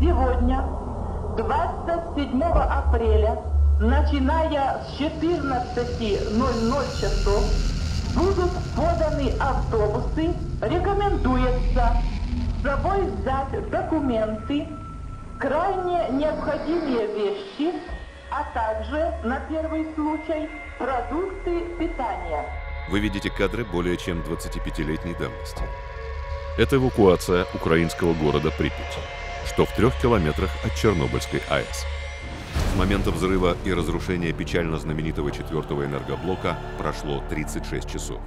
Сегодня, 27 апреля, начиная с 14.00 часов, будут поданы автобусы. Рекомендуется с собой взять документы, крайне необходимые вещи, а также, на первый случай, продукты питания. Вы видите кадры более чем 25-летней давности. Это эвакуация украинского города Припять, что в трех километрах от Чернобыльской АЭС. С момента взрыва и разрушения печально знаменитого четвертого энергоблока прошло 36 часов.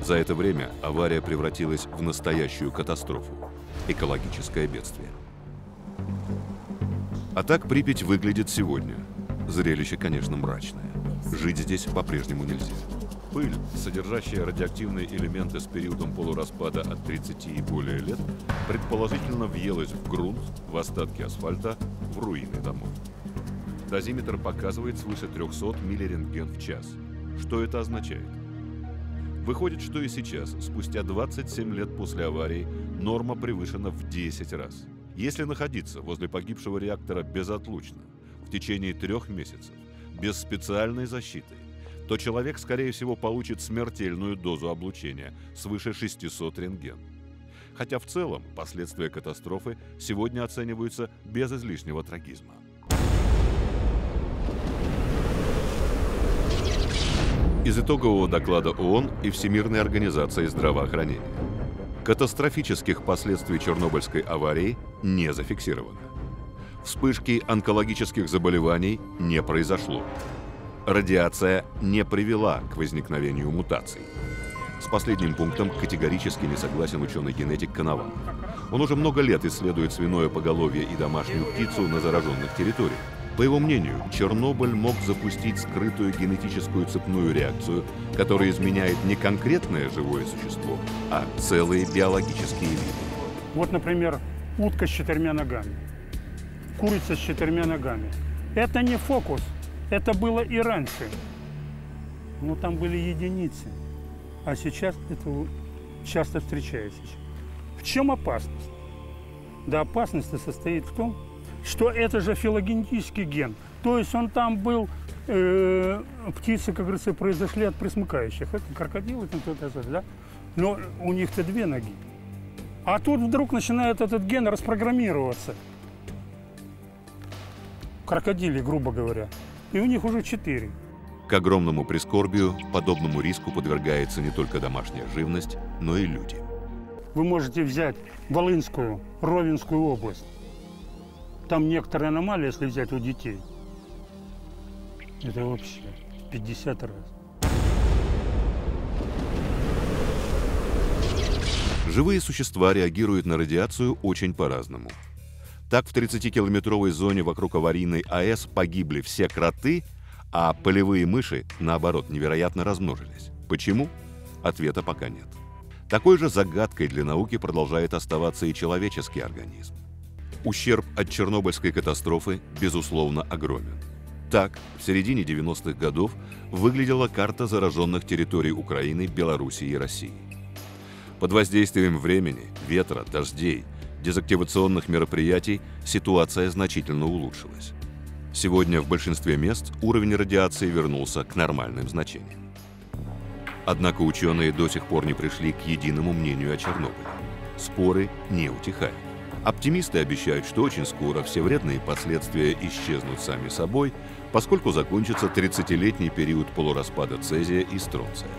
За это время авария превратилась в настоящую катастрофу – экологическое бедствие. А так Припять выглядит сегодня. Зрелище, конечно, мрачное. Жить здесь по-прежнему нельзя. Пыль, содержащая радиоактивные элементы с периодом полураспада от 30 и более лет, предположительно въелась в грунт, в остатки асфальта, в руины домов. Дозиметр показывает свыше 300 миллирентген в час. Что это означает? Выходит, что и сейчас, спустя 27 лет после аварии, норма превышена в 10 раз. Если находиться возле погибшего реактора безотлучно, в течение трех месяцев, без специальной защиты, то человек, скорее всего, получит смертельную дозу облучения свыше 600 рентген. Хотя в целом последствия катастрофы сегодня оцениваются без излишнего трагизма. из итогового доклада ООН и Всемирной организации здравоохранения. Катастрофических последствий Чернобыльской аварии не зафиксировано. Вспышки онкологических заболеваний не произошло. Радиация не привела к возникновению мутаций. С последним пунктом категорически не согласен ученый-генетик Коновалов. Он уже много лет исследует свиное поголовье и домашнюю птицу на зараженных территориях. По его мнению, Чернобыль мог запустить скрытую генетическую цепную реакцию, которая изменяет не конкретное живое существо, а целые биологические виды. Вот, например, утка с четырьмя ногами, курица с четырьмя ногами. Это не фокус, это было и раньше. Но там были единицы. А сейчас это часто встречается. В чем опасность? Да опасность состоит в том, что это же филогенетический ген. То есть он там был, э, птицы, как говорится, произошли от присмыкающих. Это крокодилы, там кто-то, да? Но у них-то две ноги. А тут вдруг начинает этот ген распрограммироваться. Крокодили, грубо говоря. И у них уже четыре. К огромному прискорбию, подобному риску подвергается не только домашняя живность, но и люди. Вы можете взять Волынскую, Ровенскую область. Там некоторые аномалии, если взять у детей, это вообще 50 раз. Живые существа реагируют на радиацию очень по-разному. Так, в 30-километровой зоне вокруг аварийной АЭС погибли все кроты, а полевые мыши, наоборот, невероятно размножились. Почему? Ответа пока нет. Такой же загадкой для науки продолжает оставаться и человеческий организм. Ущерб от Чернобыльской катастрофы, безусловно, огромен. Так, в середине 90-х годов выглядела карта зараженных территорий Украины, Белоруссии и России. Под воздействием времени, ветра, дождей, дезактивационных мероприятий ситуация значительно улучшилась. Сегодня в большинстве мест уровень радиации вернулся к нормальным значениям. Однако ученые до сих пор не пришли к единому мнению о Чернобыле. Споры не утихают. Оптимисты обещают, что очень скоро все вредные последствия исчезнут сами собой, поскольку закончится 30-летний период полураспада цезия и стронция.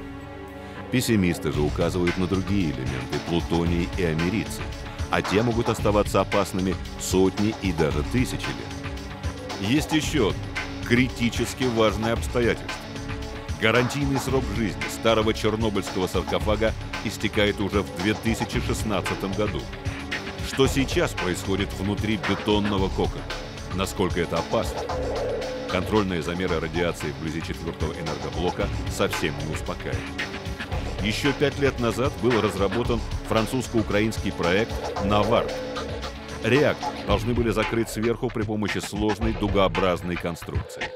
Пессимисты же указывают на другие элементы – плутоний и америций, а те могут оставаться опасными сотни и даже тысячи лет. Есть еще критически важное обстоятельство. Гарантийный срок жизни старого чернобыльского саркофага истекает уже в 2016 году – что сейчас происходит внутри бетонного кокона? Насколько это опасно? Контрольные замеры радиации вблизи четвертого энергоблока совсем не успокаивают. Еще пять лет назад был разработан французско-украинский проект «Навард». Реактор должны были закрыть сверху при помощи сложной дугообразной конструкции.